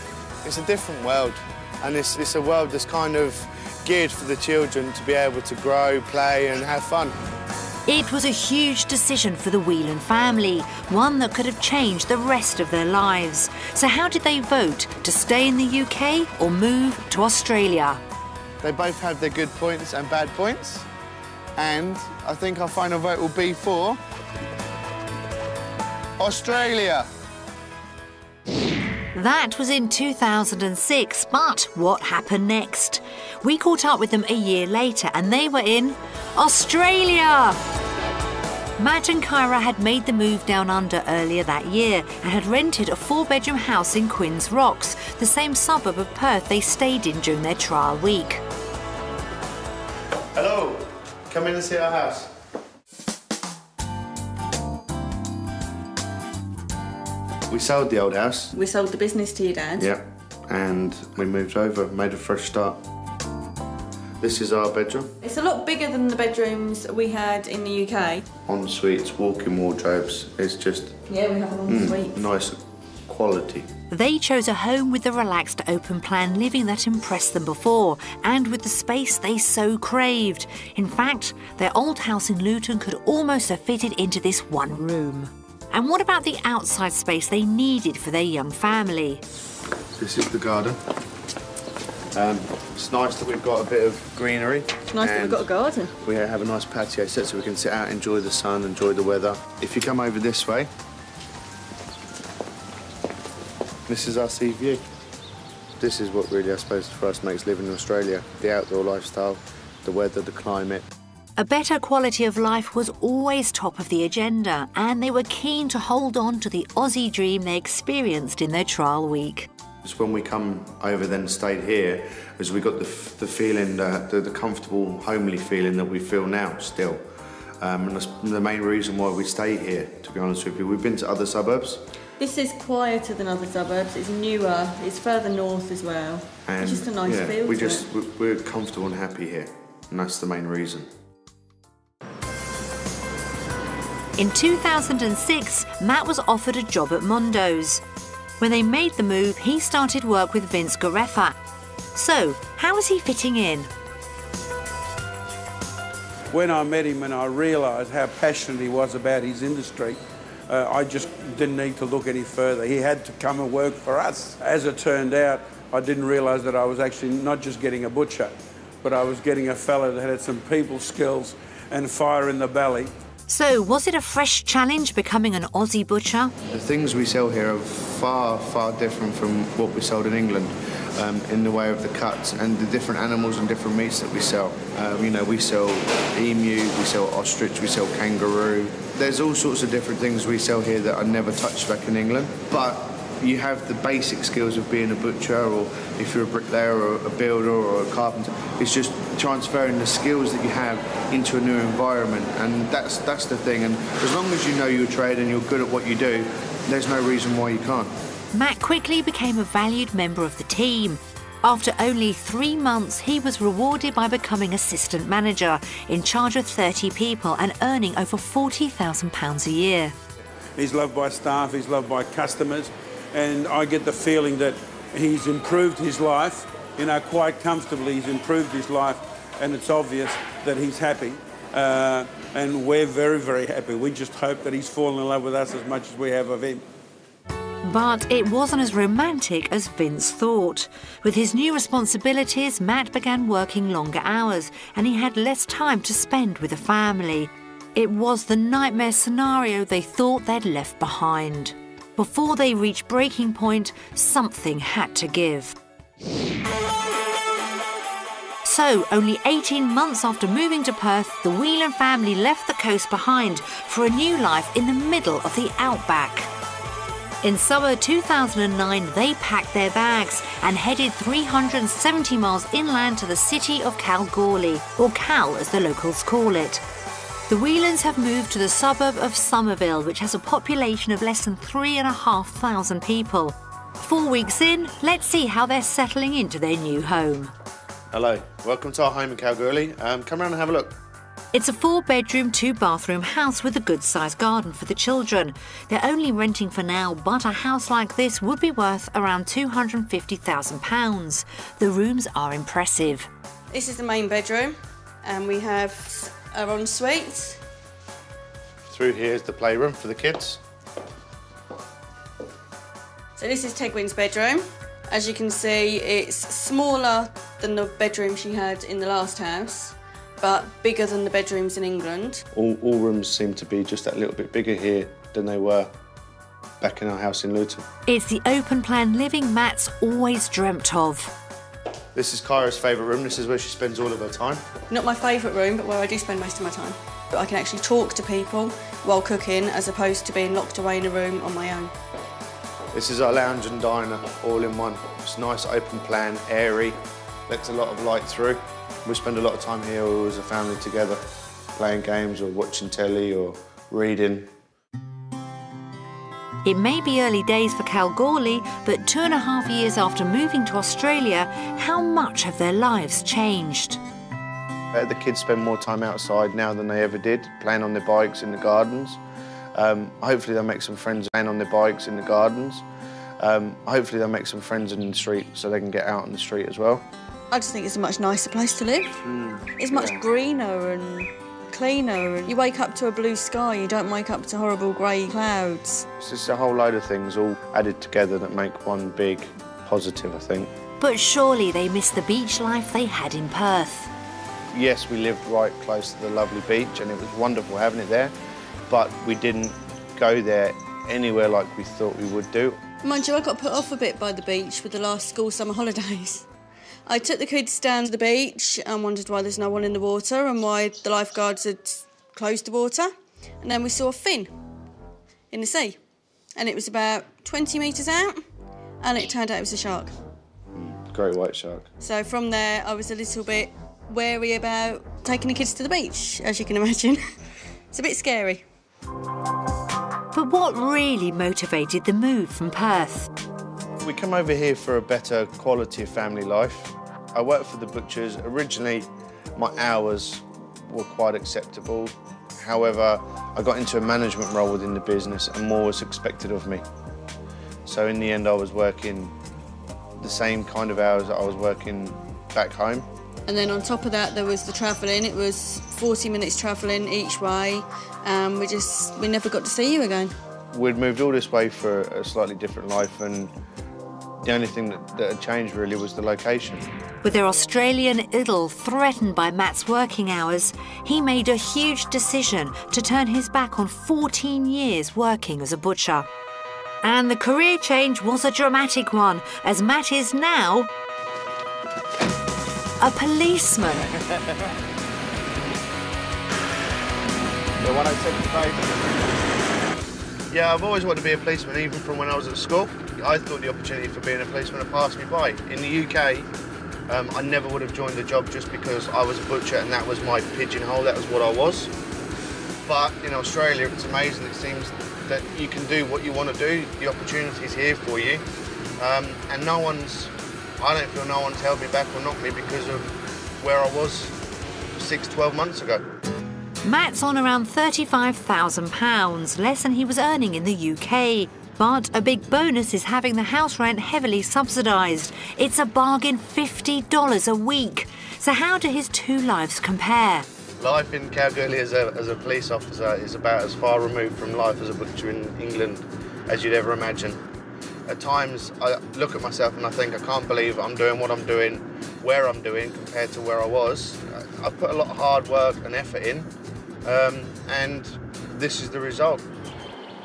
It's a different world, and it's, it's a world that's kind of geared for the children to be able to grow, play, and have fun. It was a huge decision for the Whelan family, one that could have changed the rest of their lives. So, how did they vote to stay in the UK or move to Australia? They both have their good points and bad points, and I think our final vote will be for Australia. That was in 2006, but what happened next? We caught up with them a year later and they were in Australia! Matt and Kyra had made the move down under earlier that year and had rented a four bedroom house in Quinns Rocks, the same suburb of Perth they stayed in during their trial week. Hello, come in and see our house. We sold the old house. We sold the business to your dad. Yep. And we moved over, made a fresh start. This is our bedroom. It's a lot bigger than the bedrooms we had in the UK. En suites, walk-in wardrobes. It's just Yeah, we have an mm, ensuite. nice quality. They chose a home with the relaxed open plan living that impressed them before and with the space they so craved. In fact, their old house in Luton could almost have fitted into this one room. And what about the outside space they needed for their young family? This is the garden. Um, it's nice that we've got a bit of greenery. It's nice that we've got a garden. We have a nice patio set so we can sit out, enjoy the sun, enjoy the weather. If you come over this way, this is our sea view. This is what really, I suppose, for us makes living in Australia. The outdoor lifestyle, the weather, the climate. A better quality of life was always top of the agenda, and they were keen to hold on to the Aussie dream they experienced in their trial week. It's when we come over then and stayed here, as we got the, the feeling, uh, the, the comfortable, homely feeling that we feel now still. Um, and that's the main reason why we stay here, to be honest with you. We've been to other suburbs, This is quieter than other suburbs. It's newer. It's further north as well. and it's just a nice yeah, feel. we to just it. we're comfortable and happy here, and that's the main reason. In 2006, Matt was offered a job at Mondo's. When they made the move, he started work with Vince Garreffa. So, how was he fitting in? When I met him and I realised how passionate he was about his industry, uh, I just didn't need to look any further. He had to come and work for us. As it turned out, I didn't realise that I was actually not just getting a butcher, but I was getting a fella that had some people skills and fire in the belly. So, was it a fresh challenge becoming an Aussie butcher? The things we sell here are far, far different from what we sold in England. Um, in the way of the cuts and the different animals and different meats that we sell. Um, you know, we sell emu, we sell ostrich, we sell kangaroo. There's all sorts of different things we sell here that are never touched back in England. But you have the basic skills of being a butcher, or if you're a bricklayer, or a builder, or a carpenter. It's just transferring the skills that you have into a new environment, and that's that's the thing. And as long as you know your trade and you're good at what you do, there's no reason why you can't. Matt quickly became a valued member of the team. After only three months, he was rewarded by becoming assistant manager, in charge of 30 people and earning over £40,000 a year. He's loved by staff, he's loved by customers, and I get the feeling that he's improved his life, you know, quite comfortably. He's improved his life, and it's obvious that he's happy. Uh, and we're very, very happy. We just hope that he's fallen in love with us as much as we have of him. But it wasn't as romantic as Vince thought. With his new responsibilities, Matt began working longer hours and he had less time to spend with the family. It was the nightmare scenario they thought they'd left behind. Before they reached breaking point, something had to give. So, only 18 months after moving to Perth, the Whelan family left the coast behind for a new life in the middle of the outback. In summer 2009, they packed their bags and headed 370 miles inland to the city of Kalgoorlie, or Kal as the locals call it. The Whelans have moved to the suburb of Somerville, which has a population of less than 3,500 people. Four weeks in, let's see how they're settling into their new home. Hello, welcome to our home in Kalgoorlie. Um, come around and have a look. It's a four bedroom, two bathroom house with a good sized garden for the children. They're only renting for now, but a house like this would be worth around £250,000. The rooms are impressive. This is the main bedroom, and we have our ensuite. Through here is the playroom for the kids. So this is Tegwin's bedroom. As you can see, it's smaller than the bedroom she had in the last house but bigger than the bedrooms in England. All, all rooms seem to be just that little bit bigger here than they were back in our house in Luton. It's the open plan living Matt's always dreamt of. This is Kyra's favourite room. This is where she spends all of her time. Not my favourite room, but where I do spend most of my time. I can actually talk to people while cooking as opposed to being locked away in a room on my own. This is our lounge and diner all in one. It's nice, open plan, airy, lets a lot of light through. We spend a lot of time here as a family together, playing games or watching telly or reading. It may be early days for Kalgoorlie, but two and a half years after moving to Australia, how much have their lives changed? Uh, the kids spend more time outside now than they ever did, playing on their bikes in the gardens. Um, hopefully they'll make some friends playing on their bikes in the gardens. Um, hopefully they'll make some friends in the street so they can get out in the street as well. I just think it's a much nicer place to live. Mm, it's much yeah. greener and cleaner. And you wake up to a blue sky, you don't wake up to horrible grey clouds. It's just a whole load of things all added together that make one big positive, I think. But surely they miss the beach life they had in Perth. Yes, we lived right close to the lovely beach and it was wonderful having it there, but we didn't go there anywhere like we thought we would do. Mind you, I got put off a bit by the beach with the last school summer holidays. I took the kids down to the beach and wondered why there's no one in the water and why the lifeguards had closed the water. And then we saw a fin in the sea. And it was about 20 metres out, and it turned out it was a shark. Mm, great white shark. So from there, I was a little bit wary about taking the kids to the beach, as you can imagine. it's a bit scary. But what really motivated the move from Perth? We come over here for a better quality of family life. I worked for the butchers. Originally, my hours were quite acceptable. However, I got into a management role within the business and more was expected of me. So in the end, I was working the same kind of hours that I was working back home. And then on top of that, there was the travelling. It was 40 minutes travelling each way. And we just, we never got to see you again. We'd moved all this way for a slightly different life and The only thing that, that had changed really was the location. With their Australian idyll threatened by Matt's working hours, he made a huge decision to turn his back on 14 years working as a butcher. And the career change was a dramatic one, as Matt is now a policeman. The 107 Yeah, I've always wanted to be a policeman, even from when I was at school. I thought the opportunity for being a policeman had passed me by. In the UK, um, I never would have joined the job just because I was a butcher and that was my pigeonhole, that was what I was. But in Australia, it's amazing. It seems that you can do what you want to do. The opportunity's here for you. Um, and no one's, I don't feel no one's held me back or knocked me because of where I was six, 12 months ago. Matt's on around £35,000, less than he was earning in the UK. But a big bonus is having the house rent heavily subsidised. It's a bargain $50 a week. So, how do his two lives compare? Life in Kalgoorlie as a, as a police officer is about as far removed from life as a butcher in England as you'd ever imagine. At times, I look at myself and I think I can't believe I'm doing what I'm doing, where I'm doing compared to where I was. I put a lot of hard work and effort in, um, and this is the result.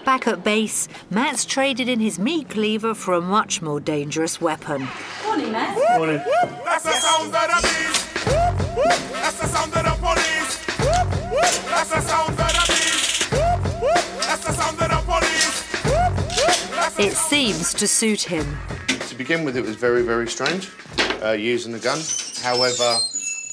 Back at base, Matt's traded in his meat cleaver for a much more dangerous weapon. Morning, Matt. Morning. That's the sound of the beast. That's the sound of the police. That's the sound of the beast. That's the sound of the police. It seems to suit him. To begin with, it was very, very strange uh, using the gun. However,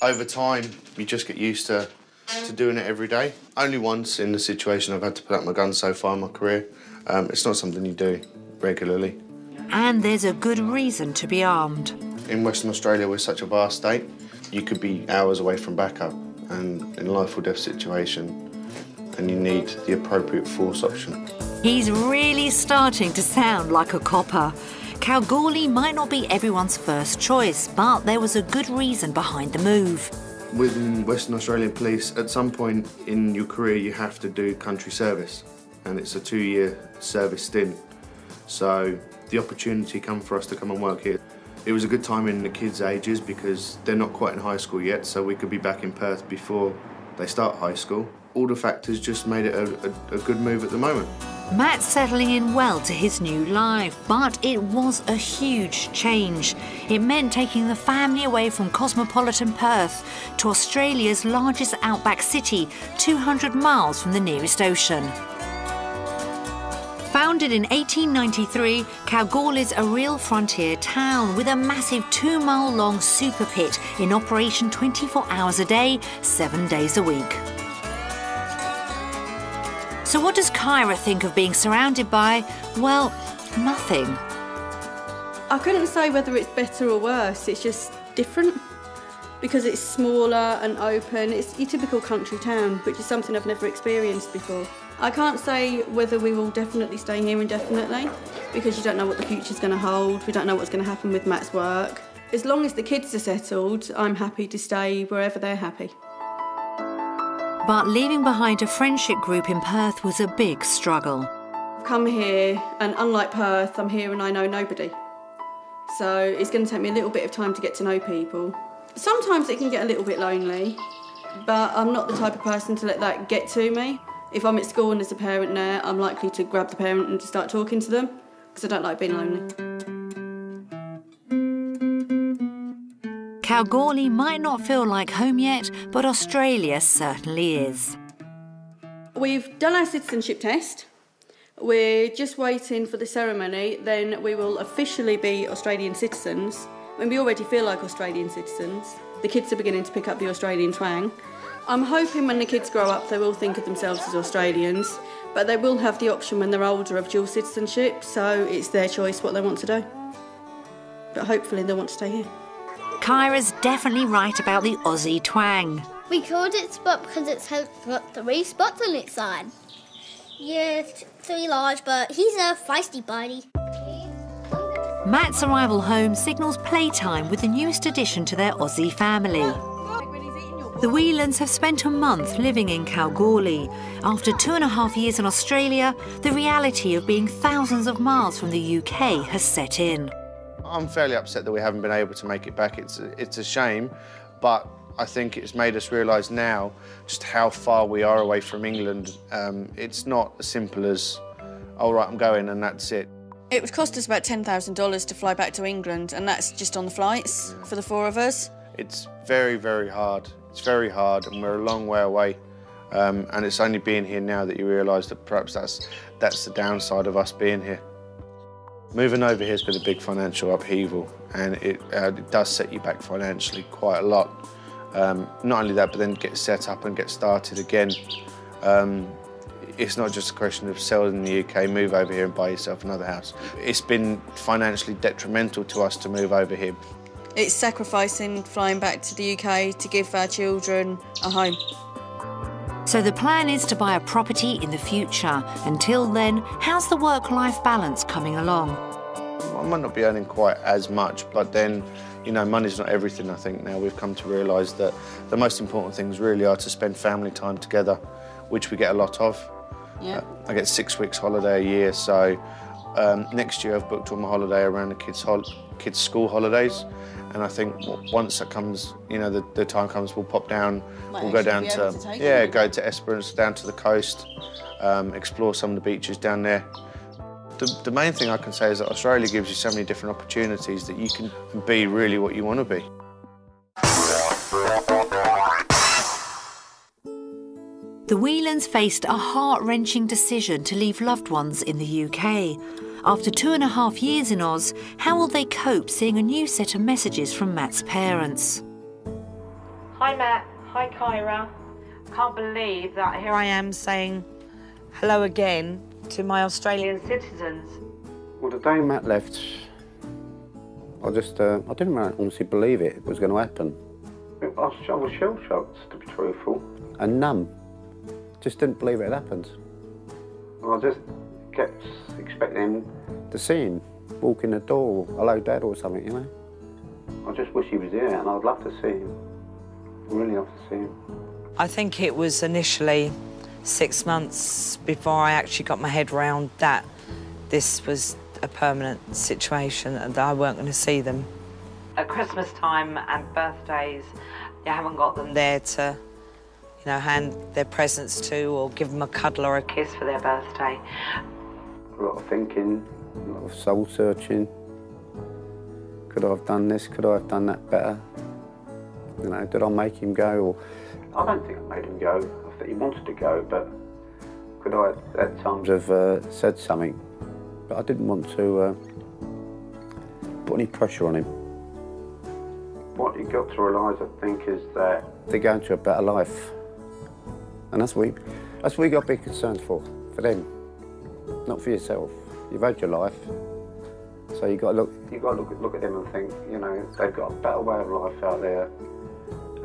over time, you just get used to to doing it every day. Only once in the situation I've had to put up my gun so far in my career. Um, it's not something you do regularly. And there's a good reason to be armed. In Western Australia, we're such a vast state, you could be hours away from backup and in a life or death situation, and you need the appropriate force option. He's really starting to sound like a copper. Kalgoorlie might not be everyone's first choice, but there was a good reason behind the move within Western Australian Police, at some point in your career, you have to do country service, and it's a two-year service stint. So the opportunity come for us to come and work here. It was a good time in the kids' ages because they're not quite in high school yet, so we could be back in Perth before they start high school. All the factors just made it a, a, a good move at the moment. Matt's settling in well to his new life, but it was a huge change. It meant taking the family away from cosmopolitan Perth to Australia's largest outback city, 200 miles from the nearest ocean. Founded in 1893, Kalgoorlie's a real frontier town with a massive two mile long super pit in operation 24 hours a day, seven days a week. So, what does Kyra think of being surrounded by, well, nothing? I couldn't say whether it's better or worse, it's just different because it's smaller and open. It's your typical country town, which is something I've never experienced before. I can't say whether we will definitely stay here indefinitely because you don't know what the future's going to hold. We don't know what's going to happen with Matt's work. As long as the kids are settled, I'm happy to stay wherever they're happy. But leaving behind a friendship group in Perth was a big struggle. I've come here, and unlike Perth, I'm here and I know nobody. So it's going to take me a little bit of time to get to know people. Sometimes it can get a little bit lonely, but I'm not the type of person to let that get to me. If I'm at school and there's a parent there, I'm likely to grab the parent and to start talking to them because I don't like being lonely. Kalgoorlie might not feel like home yet, but Australia certainly is. We've done our citizenship test. We're just waiting for the ceremony, then we will officially be Australian citizens. And we already feel like Australian citizens. The kids are beginning to pick up the Australian twang. I'm hoping when the kids grow up, they will think of themselves as Australians, but they will have the option when they're older of dual citizenship, so it's their choice what they want to do. But hopefully, they'll want to stay here. Kyra's definitely right about the Aussie twang. We called it Spot because it's got three spots on its side. Yeah, three large, but he's a feisty buddy. Matt's arrival home signals playtime with the newest addition to their Aussie family. The Whelans have spent a month living in Kalgoorlie. After two and a half years in Australia, the reality of being thousands of miles from the UK has set in. I'm fairly upset that we haven't been able to make it back. It's a, it's a shame, but I think it's made us realise now just how far we are away from England. Um, it's not as simple as, all right, I'm going and that's it. It would cost us about $10,000 to fly back to England, and that's just on the flights for the four of us. It's very, very hard. It's very hard, and we're a long way away. Um, and it's only being here now that you realise that perhaps that's that's the downside of us being here. Moving over here has been a big financial upheaval, and it, uh, it does set you back financially quite a lot. Um, not only that, but then get set up and get started again. Um, it's not just a question of selling in the UK, move over here and buy yourself another house. It's been financially detrimental to us to move over here. It's sacrificing flying back to the UK to give our children a home. So the plan is to buy a property in the future. Until then, how's the work-life balance coming along? I might not be earning quite as much, but then, you know, money's not everything, I think. Now we've come to realise that the most important things really are to spend family time together, which we get a lot of. Yeah. Uh, I get six weeks holiday a year, so um, next year I've booked all my holiday around the kids' hol kids' school holidays, and I think once that comes, you know, the, the time comes, we'll pop down, Might we'll go down to, to yeah, it. go to Esperance, down to the coast, um, explore some of the beaches down there. The, the main thing I can say is that Australia gives you so many different opportunities that you can be really what you want to be. The Whelans faced a heart-wrenching decision to leave loved ones in the UK. After two and a half years in Oz, how will they cope seeing a new set of messages from Matt's parents? Hi Matt. Hi Kyra. Can't believe that here I am saying Hello again to my Australian citizens. Well, the day Matt left, I just, uh, I didn't really honestly believe it was going to happen. I was, I was shell shocked, to be truthful. And numb. Just didn't believe it had happened. I just kept expecting to see him walk in the door, hello dad or something, you know. I just wish he was here and I'd love to see him. Really love to see him. I think it was initially six months before I actually got my head round that this was a permanent situation and that I weren't going to see them At Christmas time and birthdays, you haven't got them there. there to, you know, hand their presents to or give them a cuddle or a kiss. Kiss for their birthday. A lot of thinking, a lot of soul searching. Could I have done this? Could I have done that better? You know, did I make him go? Or I don't think I made him go. I think he wanted to go, but could I at times have uh, said something? But I didn't want to uh, put any pressure on him. What you got to realise, I think, is that they're going to a better life, and that's what we, that's we got to be concerned for, for them, not for yourself. You've had your life, so you got to look. You got to look, at- look at them and think, you know, they've got a better way of life out there,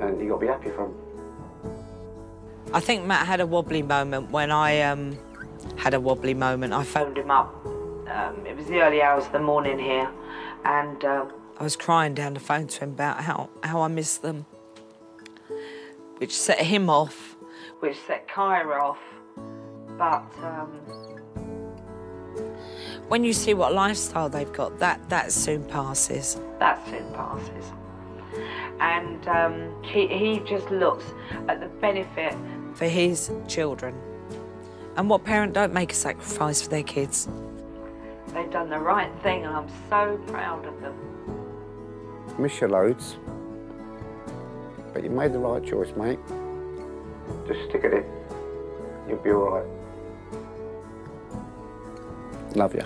and you've got to be happy for them. I think Matt had a wobbly moment when I um, had a wobbly moment. I phoned him up. Um, it was the early hours of the morning here, and um, I was crying down the phone to him about how, how I miss them, which set him off. which set Kyra off. But um, When you see what lifestyle they've got, that, that soon passes. that soon passes. And um, he, he just looks at the benefit. for his children. And what parent don't make a sacrifice for their kids? They've done the right thing, and I'm so proud of them. Miss you loads, but you made the right choice, mate. Just stick at it. You'll be all right. Love you.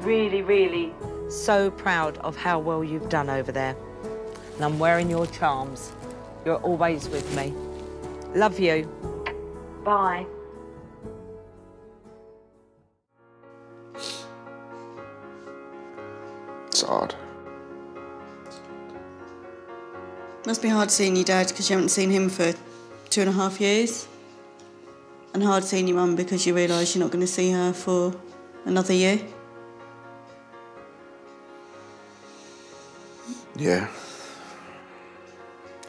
Really, really. So proud of how well you've done over there. And I'm wearing your charms. You're always with me. Love you. Bye. It's hard. Must be hard seeing your dad because you haven't seen him for two and a half years. And hard seeing your mum because you realise you're not going to see her for another year. Yeah.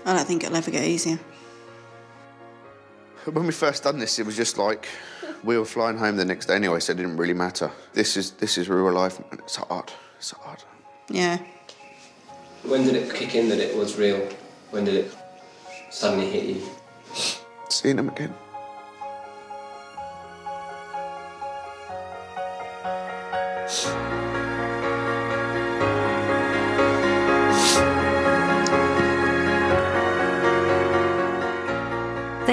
I don't think it'll ever get easier. When we first done this, it was just like we were flying home the next day anyway, so it didn't really matter. This is this is real life, and it's hard. It's hard. Yeah. When did it kick in that it was real? When did it suddenly hit you? Seeing him again.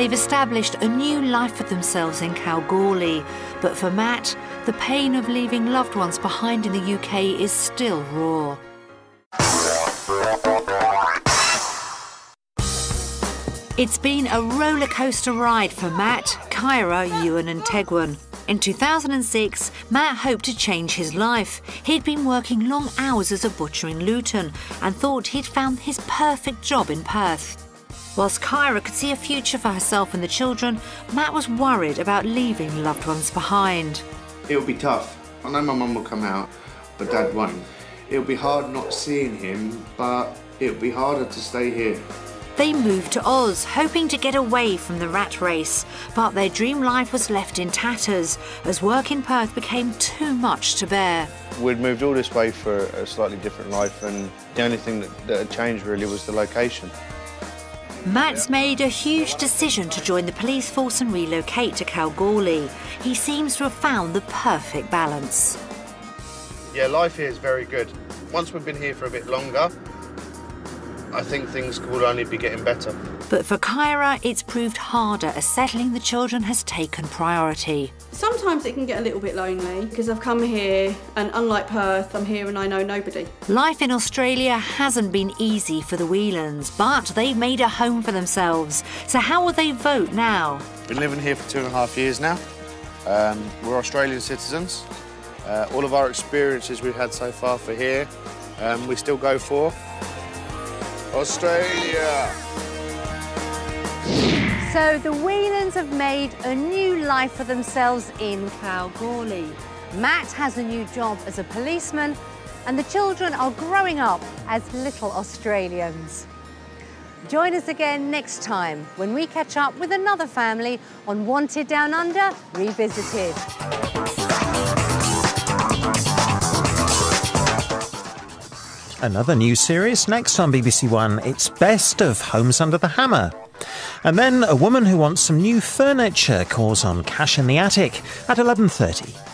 They've established a new life for themselves in Kalgoorlie, but for Matt, the pain of leaving loved ones behind in the UK is still raw. It's been a roller coaster ride for Matt, Kyra, Ewan, and Tegwin. In 2006, Matt hoped to change his life. He'd been working long hours as a butcher in Luton and thought he'd found his perfect job in Perth. Whilst Kyra could see a future for herself and the children, Matt was worried about leaving loved ones behind. It'll be tough. I know my mum will come out, but dad won't. It'll be hard not seeing him, but it'll be harder to stay here. They moved to Oz, hoping to get away from the rat race, but their dream life was left in tatters as work in Perth became too much to bear. We'd moved all this way for a slightly different life, and the only thing that, that had changed really was the location. Matt's made a huge decision to join the police force and relocate to Kalgoorlie. He seems to have found the perfect balance. Yeah, life here is very good. Once we've been here for a bit longer, I think things will only be getting better. But for Kyra, it's proved harder as settling the children has taken priority. Sometimes it can get a little bit lonely because I've come here and unlike Perth, I'm here and I know nobody. Life in Australia hasn't been easy for the Whelans, but they've made a home for themselves. So how will they vote now? Been living here for two and a half years now. Um, we're Australian citizens. Uh, all of our experiences we've had so far for here, um, we still go for. Australia! So the Whelans have made a new life for themselves in Kalgoorlie. Matt has a new job as a policeman and the children are growing up as little Australians. Join us again next time when we catch up with another family on Wanted Down Under Revisited. Another new series next on BBC One. It's Best of Homes Under the Hammer. And then a woman who wants some new furniture calls on Cash in the Attic at 11:30.